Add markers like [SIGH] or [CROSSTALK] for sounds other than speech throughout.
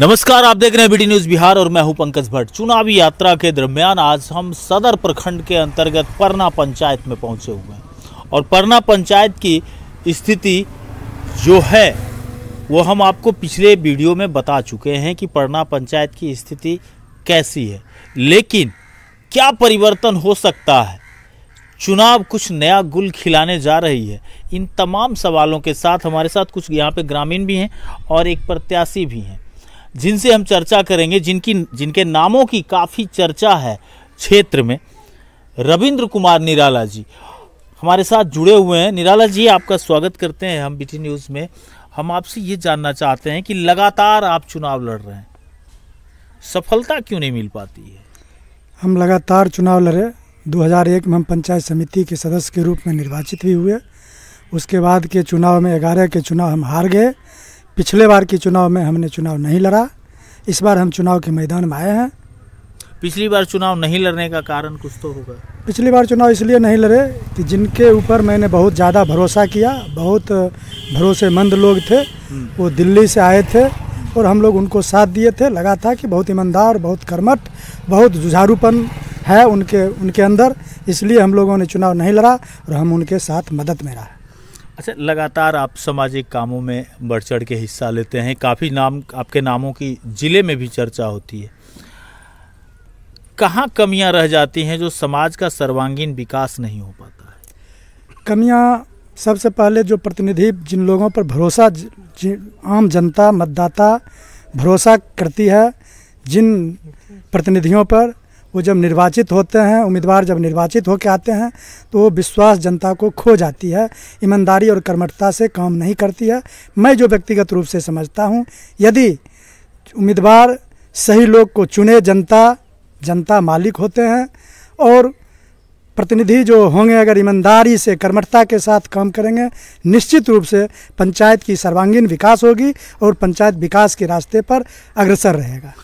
नमस्कार, आप देख रहे हैं बीडी न्यूज़ बिहार और मैं हूँ पंकज भट्ट। चुनावी यात्रा के दरमियान आज हम सदर प्रखंड के अंतर्गत परना पंचायत में पहुँचे हुए हैं। और परना पंचायत की स्थिति जो है, वो हम आपको पिछले वीडियो में बता चुके हैं कि परना पंचायत की स्थिति कैसी है। लेकिन क्या परिवर्तन हो सकता है? चुनाव कुछ नया गुल खिलाने जा रही है। इन तमाम सवालों के साथ हमारे साथ कुछ यहाँ पे ग्रामीण भी हैं और एक प्रत्याशी भी हैं। जिनसे हम चर्चा करेंगे, जिनकी, जिनके नामों की काफ़ी चर्चा है क्षेत्र में, रविंद्र कुमार निराला जी। हमारे साथ जुड़े हुए हैं। निराला जी, आपका स्वागत करते हैं हम बीटी न्यूज़ में। हम आपसे ये जानना चाहते हैं कि लगातार आप चुनाव लड़ रहे हैं। सफलता क्यों नहीं मिल पाती है? हम लगातार चुनाव लड़े। 2001 में हम पंचायत समिति के सदस्य के रूप में निर्वाचित भी हुए। उसके बाद के चुनाव में ग्यारह के चुनाव हम हार गए। पिछले बार के चुनाव में हमने चुनाव नहीं लड़ा। इस बार हम चुनाव के मैदान में आए हैं। पिछली बार चुनाव नहीं लड़ने का कारण कुछ तो होगा। पिछली बार चुनाव इसलिए नहीं लड़े कि जिनके ऊपर मैंने बहुत ज़्यादा भरोसा किया बहुत भरोसेमंद लोग थे वो दिल्ली से आए थे और हम लोग उनको साथ दिए थे। लगा था कि बहुत ईमानदार बहुत कर्मठ बहुत जुझारूपन है उनके उनके अंदर इसलिए हम लोगों ने चुनाव नहीं लड़ा और हम उनके साथ मदद में रहा। अच्छा लगातार आप सामाजिक कामों में बढ़ चढ़ के हिस्सा लेते हैं। काफ़ी नाम, आपके नामों की ज़िले में भी चर्चा होती है। कहाँ कमियाँ रह जाती हैं जो समाज का सर्वांगीण विकास नहीं हो पाता है? कमियाँ सबसे पहले जो प्रतिनिधि, जिन लोगों पर भरोसा आम जनता, मतदाता भरोसा करती है, जिन प्रतिनिधियों पर वो जब निर्वाचित होते हैं, उम्मीदवार जब निर्वाचित होकर आते हैं तो वो विश्वास जनता को खो जाती है, ईमानदारी और कर्मठता से काम नहीं करती है। मैं जो व्यक्तिगत रूप से समझता हूँ, यदि उम्मीदवार सही लोग को चुने, जनता जनता मालिक होते हैं, और प्रतिनिधि जो होंगे, अगर ईमानदारी से, कर्मठता के साथ काम करेंगे, निश्चित रूप से पंचायत की सर्वांगीण विकास होगी और पंचायत विकास के रास्ते पर अग्रसर रहेगा।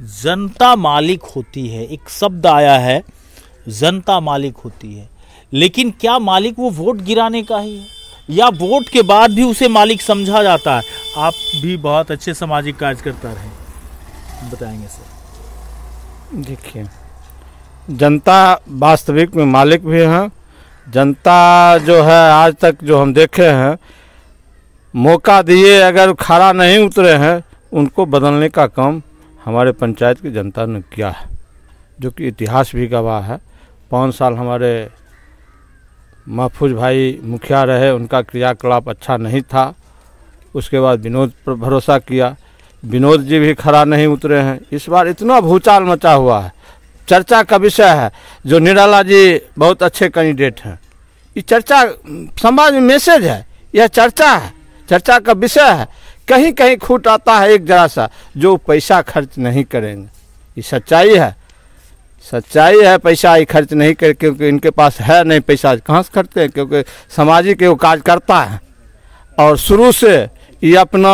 जनता मालिक होती है, एक शब्द आया है, जनता मालिक होती है। लेकिन क्या मालिक वो वोट गिराने का ही है? या वोट के बाद भी उसे मालिक समझा जाता है? आप भी बहुत अच्छे सामाजिक कार्यकर्ता रहे बताएँगे सर। देखिए, जनता वास्तविक में मालिक भी हैं। जनता जो है, आज तक जो हम देखे हैं, मौका दिए अगर खड़ा नहीं उतरे हैं, उनको बदलने का काम हमारे पंचायत की जनता ने किया है, जो कि इतिहास भी गवाह है। पाँच साल हमारे महफूज भाई मुखिया रहे, उनका क्रियाकलाप अच्छा नहीं था। उसके बाद विनोद पर भरोसा किया। विनोद जी भी खड़ा नहीं उतरे हैं। इस बार इतना भूचाल मचा हुआ है। चर्चा का विषय है, जो निराला जी बहुत अच्छे कैंडिडेट हैं। ये चर्चा, समाज में मैसेज है, यह चर्चा है। चर्चा का विषय है। कहीं कहीं खूट आता है एक जरा सा, जो पैसा खर्च नहीं करेंगे। ये सच्चाई है। सच्चाई है, पैसा ये खर्च नहीं कर, क्योंकि इनके पास है नहीं पैसा। कहाँ से खर्चते हैं क्योंकि सामाजिक वो कार्य करता है। और शुरू से ये अपना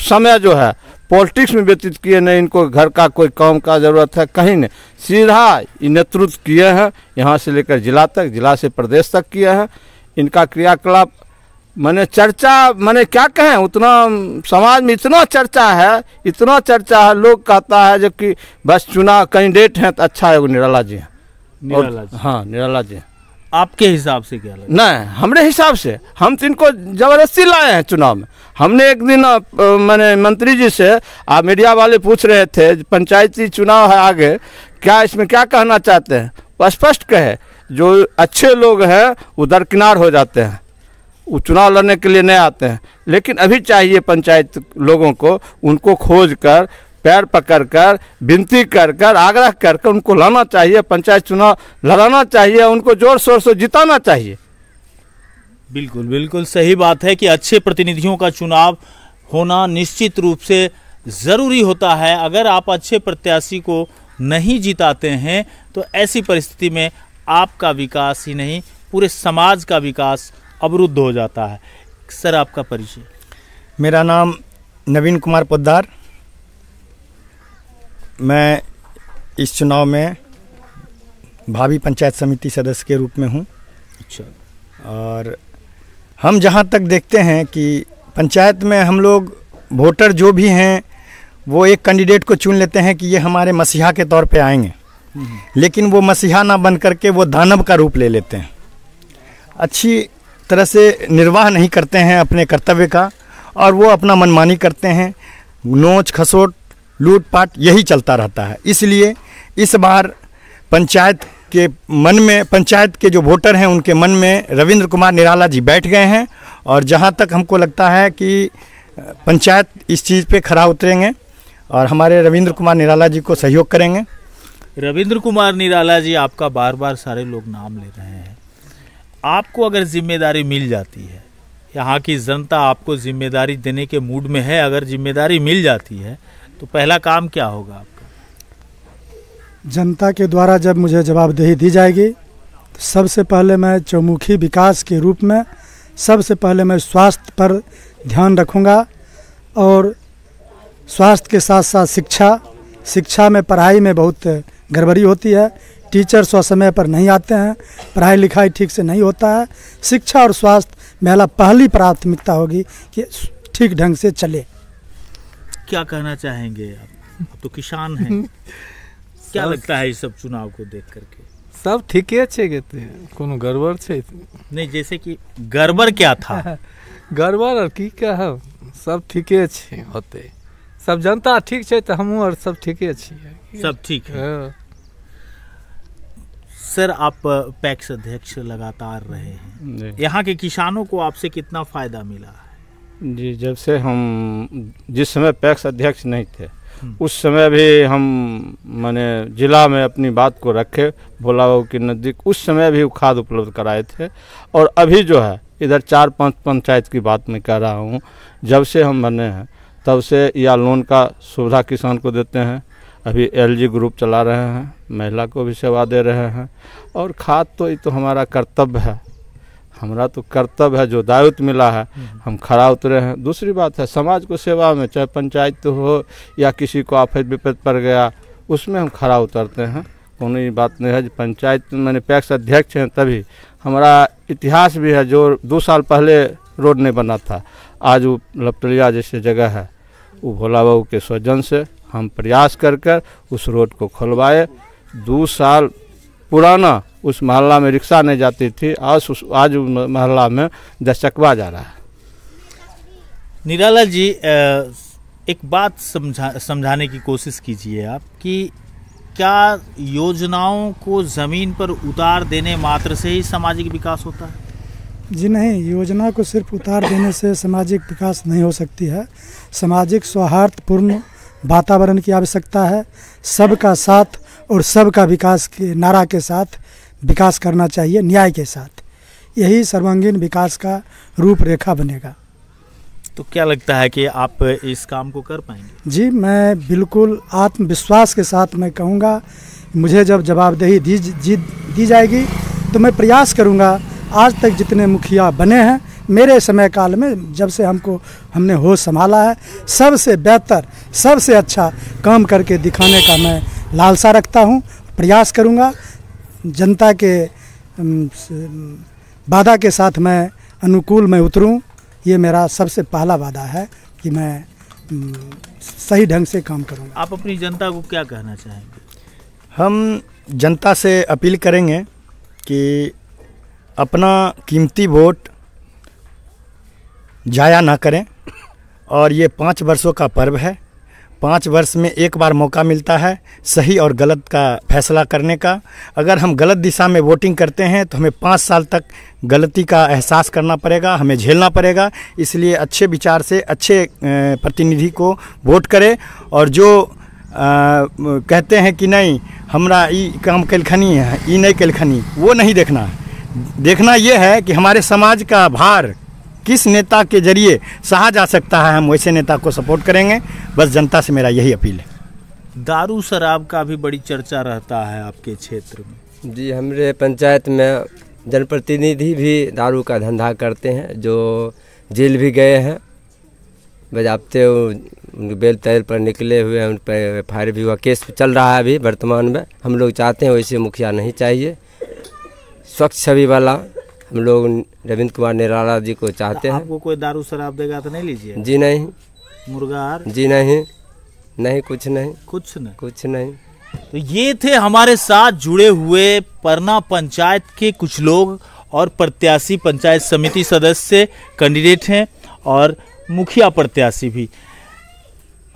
समय जो है, पॉलिटिक्स में व्यतीत किए नहीं, इनको घर का कोई काम का ज़रूरत है, कहीं नहीं। सीधा ये नेतृत्व किए हैं, यहाँ से लेकर जिला तक, जिला से प्रदेश तक किए हैं। इनका क्रियाकलाप मैंने चर्चा मैंने क्या कहें उतना समाज में इतना चर्चा है इतना चर्चा है लोग कहता है जो कि बस चुनाव कैंडिडेट हैं तो अच्छा है वो निराला जी हैं। निराला जी। हाँ निराला जी आपके हिसाब से क्या लगता नहीं हमरे हिसाब से हम तो इनको ज़बरदस्ती लाए हैं चुनाव में। हमने एक दिन मैंने मंत्री जी से आप मीडिया वाले पूछ रहे थे पंचायती चुनाव है आगे क्या इसमें क्या कहना चाहते हैं? वो स्पष्ट कहे जो अच्छे लोग हैं वो दरकिनार हो जाते हैं। वो चुनाव लड़ने के लिए नहीं आते हैं। लेकिन अभी चाहिए पंचायत लोगों को, उनको खोज कर, पैर पकड़ कर, विनती कर कर, आग्रह कर कर उनको लाना चाहिए, पंचायत चुनाव लड़ाना चाहिए, उनको ज़ोर शोर से जिताना चाहिए। बिल्कुल बिल्कुल सही बात है कि अच्छे प्रतिनिधियों का चुनाव होना निश्चित रूप से ज़रूरी होता है। अगर आप अच्छे प्रत्याशी को नहीं जिताते हैं तो ऐसी परिस्थिति में आपका विकास ही नहीं, पूरे समाज का विकास अवरुद्ध हो जाता है। सर आपका परिचय। मेरा नाम नवीन कुमार पोद्दार। मैं इस चुनाव में भावी पंचायत समिति सदस्य के रूप में हूँ। अच्छा। और हम जहाँ तक देखते हैं कि पंचायत में हम लोग वोटर जो भी हैं वो एक कैंडिडेट को चुन लेते हैं कि ये हमारे मसीहा के तौर पे आएँगे। लेकिन वो मसीहा ना बन करके वो दानव का रूप ले लेते हैं। अच्छी तरह से निर्वाह नहीं करते हैं अपने कर्तव्य का, और वो अपना मनमानी करते हैं। नोच, खसोट, लूटपाट, यही चलता रहता है। इसलिए इस बार पंचायत के मन में, पंचायत के जो वोटर हैं, उनके मन में रविंद्र कुमार निराला जी बैठ गए हैं, और जहाँ तक हमको लगता है कि पंचायत इस चीज़ पे खरा उतरेंगे, और हमारे रविंद्र कुमार निराला जी को सहयोग करेंगे। रविंद्र कुमार निराला जी, आपका बार बार सारे लोग नाम ले रहे हैं। आपको अगर ज़िम्मेदारी मिल जाती है, यहाँ की जनता आपको ज़िम्मेदारी देने के मूड में है, अगर ज़िम्मेदारी मिल जाती है तो पहला काम क्या होगा आपका? जनता के द्वारा जब मुझे जवाबदेही दी जाएगी तो सबसे पहले मैं चौमुखी विकास के रूप में, सबसे पहले मैं स्वास्थ्य पर ध्यान रखूँगा और स्वास्थ्य के साथ साथ शिक्षा शिक्षा में पढ़ाई में बहुत गड़बड़ी होती है। टीचर सौ समय पर नहीं आते हैं पढ़ाई लिखाई ठीक से नहीं होता है शिक्षा और स्वास्थ्य मेरा पहली प्राथमिकता होगी कि ठीक ढंग से चले। क्या कहना चाहेंगे आप? तो किसान हैं। [LAUGHS] क्या लगता है इस सब चुनाव को देख करके? सब ठीके छै गे कोनो गड़बड़ छै? नहीं जैसे कि गड़बड़ क्या था? [LAUGHS] गड़बड़ और की कहब? सब ठीके छै होते। सब जनता ठीक छै तो हमहूँ आर सब ठीके छियै। सब ठीक है। हाँ। सर आप पैक्स अध्यक्ष लगातार रहे हैं। यहाँ के किसानों को आपसे कितना फ़ायदा मिला है? जी जब से हम जिस समय पैक्स अध्यक्ष नहीं थे हम्म। उस समय भी हम मैंने जिला में अपनी बात को रखे भोला बाबू के नज़दीक उस समय भी खाद उपलब्ध कराए थे। और अभी जो है इधर चार पाँच पंचायत की बात मैं कह रहा हूँ जब से हम बने हैं तब से या लोन का सुविधा किसान को देते हैं अभी एलजी ग्रुप चला रहे हैं महिला को भी सेवा दे रहे हैं। और खाद तो ये तो हमारा कर्तव्य है। हमारा तो कर्तव्य है जो दायित्व मिला है हम खड़ा उतरे हैं। दूसरी बात है समाज को सेवा में चाहे पंचायत हो या किसी को आफत विपत पड़ गया उसमें हम खड़ा उतरते हैं। कोई बात नहीं है पंचायत मैंने पैक्स अध्यक्ष हैं तभी। हमारा इतिहास भी है जो दो साल पहले रोड नहीं बना था आज वो लपटलिया जैसे जगह है वो भोला बाबू के स्वजन से हम प्रयास कर कर उस रोड को खुलवाए। दो साल पुराना उस मोहल्ला में रिक्शा नहीं जाती थी। आज उस आज मोहल्ला में दस चकवा जा रहा है। निराला जी एक बात समझा समझाने की कोशिश कीजिए आप कि क्या योजनाओं को ज़मीन पर उतार देने मात्र से ही सामाजिक विकास होता है? जी नहीं योजना को सिर्फ़ उतार देने से सामाजिक विकास नहीं हो सकती है। सामाजिक सौहार्दपूर्ण वातावरण की आवश्यकता है। सबका साथ और सबका विकास के नारा के साथ विकास करना चाहिए न्याय के साथ। यही सर्वांगीण विकास का रूपरेखा बनेगा। तो क्या लगता है कि आप इस काम को कर पाएँगे? जी मैं बिल्कुल आत्मविश्वास के साथ मैं कहूँगा मुझे जब जवाबदेही दी जी दी जाएगी तो मैं प्रयास करूँगा आज तक जितने मुखिया बने हैं मेरे समय काल में जब से हमको हमने होश संभाला है सबसे बेहतर सबसे अच्छा काम करके दिखाने का मैं लालसा रखता हूँ प्रयास करूँगा। जनता के वादा के साथ मैं अनुकूल में उतरूँ। ये मेरा सबसे पहला वादा है कि मैं सही ढंग से काम करूँगा। आप अपनी जनता को क्या कहना चाहेंगे? हम जनता से अपील करेंगे कि अपना कीमती वोट जाया ना करें। और ये पाँच वर्षों का पर्व है। पाँच वर्ष में एक बार मौका मिलता है सही और गलत का फैसला करने का। अगर हम गलत दिशा में वोटिंग करते हैं तो हमें पाँच साल तक गलती का एहसास करना पड़ेगा हमें झेलना पड़ेगा। इसलिए अच्छे विचार से अच्छे प्रतिनिधि को वोट करें। और जो अ, कहते हैं कि नहीं हमारा ई काम कलखनी है ई नहीं कलखनी वो नहीं देखना। देखना ये है कि हमारे समाज का भार किस नेता के ज़रिए सहा जा सकता है हम वैसे नेता को सपोर्ट करेंगे। बस जनता से मेरा यही अपील है। दारू शराब का भी बड़ी चर्चा रहता है आपके क्षेत्र में। जी हमारे पंचायत में जनप्रतिनिधि भी दारू का धंधा करते हैं जो जेल भी गए हैं। बजाबते उनके बेल तैल पर निकले हुए हैं उन पर एफ़ आई आर भी हुआ केस चल रहा है अभी वर्तमान में। हम लोग चाहते हैं वैसे मुखिया नहीं चाहिए। स्वच्छ छवि वाला हम लोग रविंद्र कुमार निराला जी को चाहते हैं। आपको कोई दारू शराब देगा तो नहीं लीजिए। जी नहीं। मुर्गा जी नहीं। नहीं कुछ नहीं। कुछ नहीं? कुछ नहीं। तो ये थे हमारे साथ जुड़े हुए परना पंचायत के कुछ लोग और प्रत्याशी पंचायत समिति सदस्य कैंडिडेट हैं और मुखिया प्रत्याशी भी।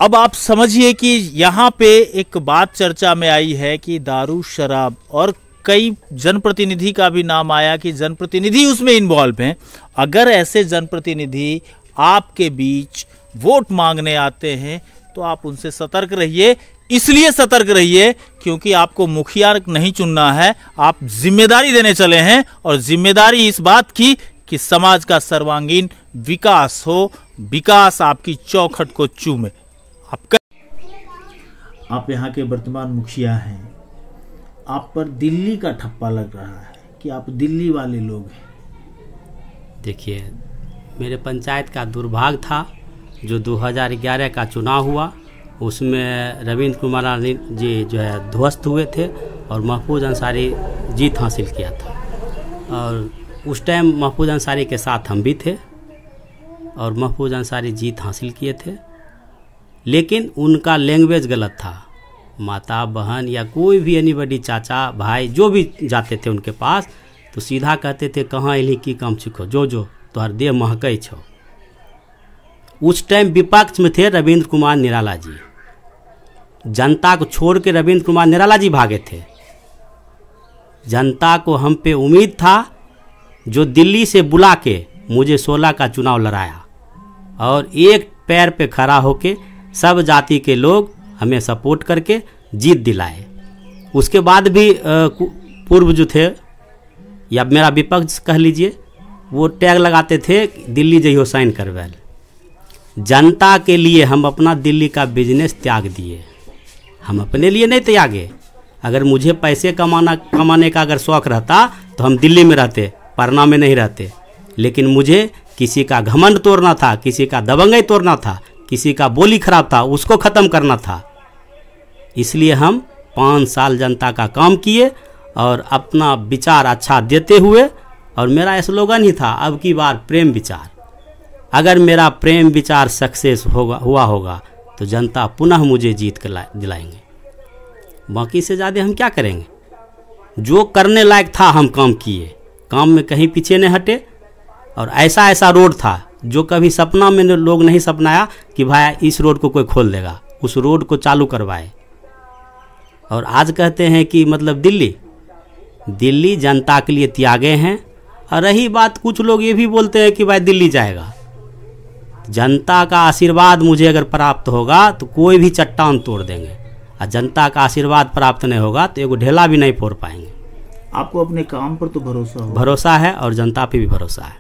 अब आप समझिए कि यहाँ पे एक बात चर्चा में आई है कि दारू शराब और कई जनप्रतिनिधि का भी नाम आया कि जनप्रतिनिधि उसमें इन्वॉल्व हैं। अगर ऐसे जनप्रतिनिधि आपके बीच वोट मांगने आते हैं तो आप उनसे सतर्क रहिए। इसलिए सतर्क रहिए क्योंकि आपको मुखिया नहीं चुनना है, आप ज़िम्मेदारी देने चले हैं और ज़िम्मेदारी इस बात की कि समाज का सर्वांगीण विकास हो, विकास आपकी चौखट को चूमे। आप आप यहाँ के वर्तमान मुखिया हैं। आप पर दिल्ली का ठप्पा लग रहा है कि आप दिल्ली वाले लोग हैं। देखिए, मेरे पंचायत का दुर्भाग्य था, जो 2011 का चुनाव हुआ, उसमें रविंद्र कुमार जी जो है ध्वस्त हुए थे और महफूज अंसारी जीत हासिल किया था। और उस टाइम महफूज अंसारी के साथ हम भी थे और महफूज अंसारी जीत हासिल किए थे। लेकिन उनका लैंग्वेज गलत था। माता, बहन या कोई भी एनी चाचा, भाई, जो भी जाते थे उनके पास तो सीधा कहते थे, कहाँ इन्हीं की काम छिको जो जो, तोहर देह महकई छो। उस टाइम विपक्ष में थे रविंद्र कुमार निराला जी। जनता को छोड़ के रविंद्र कुमार निराला जी भागे थे। जनता को हम पे उम्मीद था, जो दिल्ली से बुला के मुझे सोलह का चुनाव लड़ाया। और एक पैर पे खड़ा होके सब जाति के लोग हमें सपोर्ट करके जीत दिलाए। उसके बाद भी पूर्व जो थे, या मेरा विपक्ष कह लीजिए, वो टैग लगाते थे दिल्ली जइयो साइन करवेल। जनता के लिए हम अपना दिल्ली का बिज़नेस त्याग दिए। हम अपने लिए नहीं त्यागे। अगर मुझे पैसे कमाना, कमाने का अगर शौक रहता तो हम दिल्ली में रहते, पटना में नहीं रहते। लेकिन मुझे किसी का घमंड तोड़ना था, किसी का दबंगई तोड़ना था, किसी का बोली खराब था, उसको ख़त्म करना था। इसलिए हम पाँच साल जनता का काम किए और अपना विचार अच्छा देते हुए, और मेरा स्लोगन ही था, अब की बार प्रेम विचार। अगर मेरा प्रेम विचार सक्सेस होगा, हुआ होगा तो जनता पुनः मुझे जीत कर दिलाएँगे। बाकी से ज़्यादा हम क्या करेंगे? जो करने लायक था, हम काम किए। काम में कहीं पीछे नहीं हटे। और ऐसा ऐसा रोड था, जो कभी सपना में लोग नहीं सपनाया कि भाई इस रोड को कोई खोल देगा, उस रोड को चालू करवाए। और आज कहते हैं कि मतलब दिल्ली। दिल्ली जनता के लिए त्यागे हैं। और रही बात कुछ लोग ये भी बोलते हैं कि भाई दिल्ली जाएगा। जनता का आशीर्वाद मुझे अगर प्राप्त होगा तो कोई भी चट्टान तोड़ देंगे। और जनता का आशीर्वाद प्राप्त नहीं होगा तो एगो ढेला भी नहीं फोड़ पाएँगे। आपको अपने काम पर तो भरोसा हो। भरोसा है और जनता पे भी भरोसा है।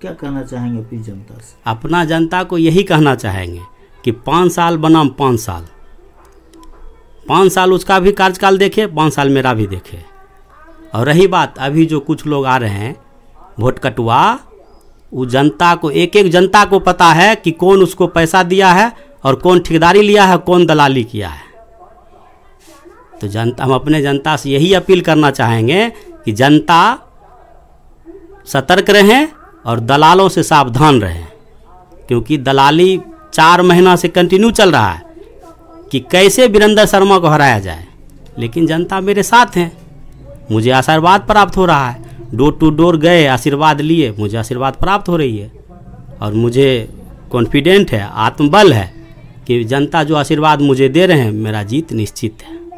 क्या कहना चाहेंगे अपनी जनता से? अपना जनता को यही कहना चाहेंगे कि पाँच साल बनाम पाँच साल। पाँच साल उसका भी कार्यकाल देखे, पाँच साल मेरा भी देखे। और रही बात, अभी जो कुछ लोग आ रहे हैं, वोट कटुआ वो जनता को एक एक जनता को पता है कि कौन उसको पैसा दिया है और कौन ठेकेदारी लिया है, कौन दलाली किया है। तो जनता हम अपने जनता से यही अपील करना चाहेंगे कि जनता सतर्क रहें और दलालों से सावधान रहें, क्योंकि दलाली चार महीना से कंटिन्यू चल रहा है। कि कैसे वीरेंद्र शर्मा को हराया जाए। लेकिन जनता मेरे साथ हैं। मुझे आशीर्वाद प्राप्त हो रहा है। डोर टू डोर गए, आशीर्वाद लिए। मुझे आशीर्वाद प्राप्त हो रही है। और मुझे कॉन्फिडेंट है, आत्मबल है कि जनता जो आशीर्वाद मुझे दे रहे हैं, मेरा जीत निश्चित है।